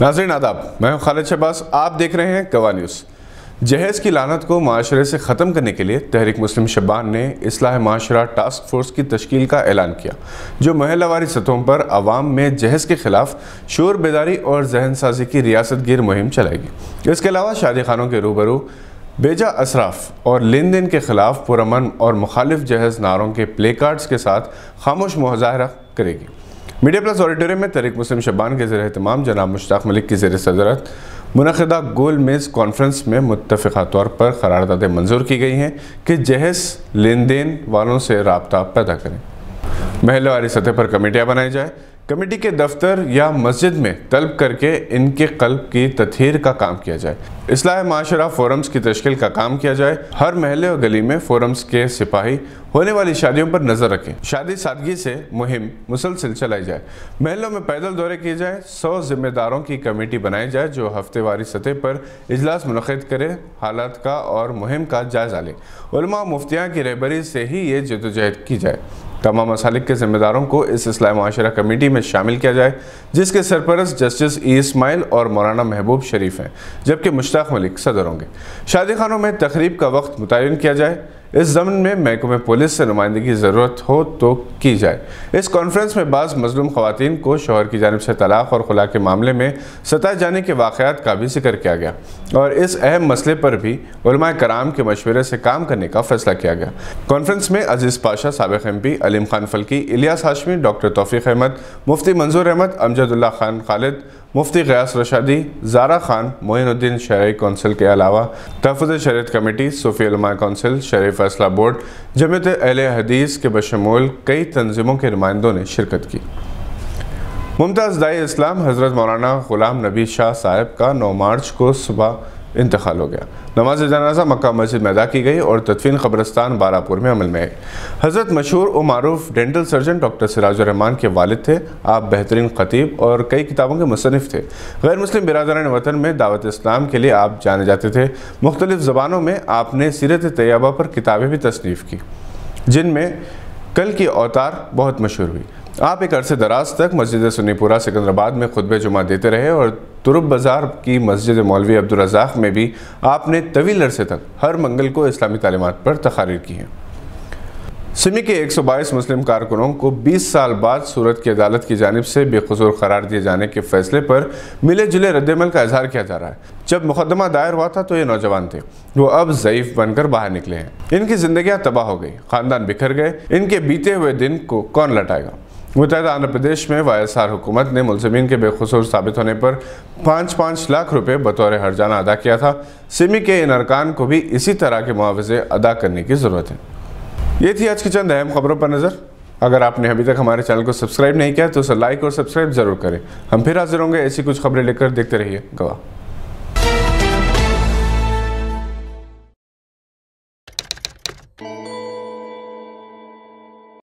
ناظرین آداب، میں ہوں خالد شہباز۔ آپ دیکھ رہے ہیں گوا نیوز۔ جہیز کی لانت کو معاشرے سے ختم کرنے کے لیے تحریک مسلم شبان نے اصلاح معاشرہ ٹاسک فورس کی تشکیل کا اعلان کیا، جو محلہ واری سطحوں پر عوام میں جہیز کے خلاف شور بیداری اور ذہن سازی کی ریاست گیر مہم چلائے گی۔ اس کے علاوہ شادی خانوں کے روبرو بیجا اسراف اور لین دین کے خلاف پرامن اور مخالف جہیز ناروں کے پلے کارڈز کے ساتھ خاموش مظاہرہ کرے گی۔ میڈیا پلس آڈیٹوریم میں تحریک مسلم شبان کے زیر اہتمام جناب مشتاق ملک کی زیر صدرت منعقدہ گول میز کانفرنس میں متفقہ طور پر قراردادیں منظور کی گئی ہیں کہ جہیز لین دین والوں سے رابطہ پیدا کریں۔ محلہ واری سطح پر کمیٹیاں بنائی جائے کمیٹی کے دفتر یا مسجد میں طلب کر کے ان کے قلب کی تطہیر کا کام کیا جائے۔ اصلاح معاشرہ فورمز کی تشکیل کا کام کیا جائے۔ ہر محلے اور گلی میں فورمز کے سپاہی ہونے والی شادیوں پر نظر رکھیں۔ شادی سادگی سے مہم، مسلسل چلائی جائے۔ محلوں میں پیدل دورے کیے جائیں۔ سو ذمہ داروں کی کمیٹی بنائی جائے جو ہفتے واری سطح پر اجلاس منعقد کرے، حالات کا اور مہم کا جائزہ لے۔ علماء مفتیاں کی رہبری سے ہی یہ جدوجہد کی جائے۔ تمام مسالک کے ذمہ داروں کو اس اصلاح معاشرہ کمیٹی میں شامل کیا جائے، جس کے سرپرست جسٹس ای اسماعیل اور مولانا محبوب شریف ہیں، جبکہ مشتاق ملک صدر ہوں گے۔ شادی خانوں میں تقریب کا وقت متعین کیا جائے۔ اس زمن میں محکمہ پولیس سے نمائندگی ضرورت ہو تو کی جائے۔ اس کانفرنس میں بعض مظلوم خواتین کو شوہر کی جانب سے طلاق اور خلا کے معاملے میں ستائے جانے کے واقعات کا بھی ذکر کیا گیا۔ اور اس اہم مسئلے پر بھی علماء کرام کے مشورے سے کام کرنے کا فیصلہ کیا گیا۔ کانفرنس میں عزیز پاشا، سابق M P, Aleem Khan Falaki, Ilyas Hashmi, doctor Tawfeeq Ahmed, مفتی منظور احمد، امجد اللہ خان خالد، مفتی غیاس رشادی زارہ خان، معین الدین شرعی کونسل کے علاوہ، تحفظ شریعت کمیٹی، صوفی علماء کونسل شرعی فیصلہ بورڈ، جمعیت اہل حدیث کے بشمول کئی تنظیموں کے نمائندوں نے شرکت کی۔ ممتاز دائی اسلام حضرت مولانا غلام نبی شاہ صاحب کا نو مارچ کو صبح انتقال ہو گیا۔ نماز جنازہ مکہ مسجد میں ادا کی گئی اور تدفین قبرستان باراپور میں عمل میں آئی۔ حضرت مشہور و معروف dental surgeon doctor Siraj ur Rahman کے والد تھے۔ آپ بہترین خطیب اور کئی کتابوں کے مصنف تھے۔ غیر مسلم برادران وطن میں دعوت اسلام کے لیے آپ جانے جاتے تھے۔ مختلف زبانوں میں آپ نے سیرت طیبہ پر کتابیں بھی تصنیف کی، جن میں کل کی اوتار بہت مشہور ہوئی۔ آپ ایک عرصے دراز تک مسجد سنی پورا سکندر آباد میں خطبہ جمعہ دیتے رہے اور ترب بازار کی مسجد مولوی عبدالرزاق میں بھی آپ نے طویل عرصے تک ہر منگل کو اسلامی تعلیمات پر تقاریر کی ہیں۔ سمی کے ایک سو بائیس مسلم کارکنوں کو بیس سال بعد صورت کی عدالت کی جانب سے بے قصور قرار دیے جانے کے فیصلے پر ملے جلے رد عمل کا اظہار کیا جا رہا ہے۔ جب مقدمہ دائر ہوا تھا تو یہ نوجوان تھے۔ وہ اب ضعیف بن کر باہر نکلے ہیں۔ ان کی زندگیاں تباہ ہو گئی خاندان بکھر گئے۔ ان کے بیتے ہوئے دن کو کون لٹائے گا؟ متحدہ آندھر پردیش میں وائی ایس آر حکومت نے ملزمین کے بے خصور ثابت ہونے پر پانچ پانچ لاکھ روپے بطور ہرجانہ ادا کیا تھا۔ سمی کے ان ارکان کو بھی اسی طرح کے معاوضے ادا کرنے کی ضرورت ہے۔ یہ تھی آج کی چند اہم خبروں پر نظر۔ اگر آپ نے ابھی تک ہمارے چینل کو سبسکرائب نہیں کیا تو اسے لائک اور سبسکرائب ضرور کریں۔ ہم پھر حاضر ہوں گے ایسی کچھ خبریں لے کر، دیکھتے رہیے گواہ۔